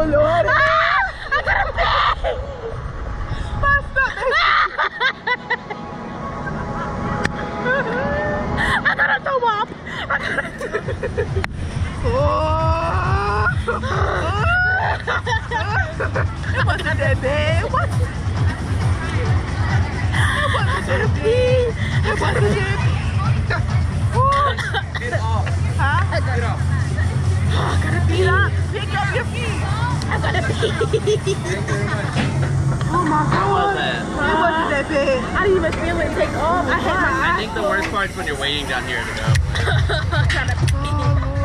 olhou. Ah, agora sim! Passa! Agora eu tô up! Agora eu posso beber, eu posso. Eu posso beber, eu posso beber. Oh my How was god. that? It wasn't that bad. I didn't even feel it take off. I had my I think the worst part is when you're waiting down here to go.